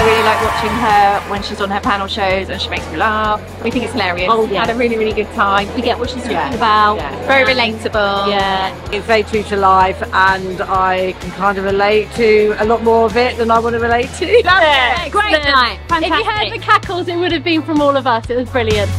I really like watching her when she's on her panel shows and she makes me laugh. We think it's hilarious. Oh, yeah. Had a really, really good time. We get what she's talking about. Yeah. Very relatable. Yeah. It's very true to life, and I can kind of relate to a lot more of it than I want to relate to. Love it! Great Excellent. night. If you heard the cackles, it would have been from all of us. It was brilliant.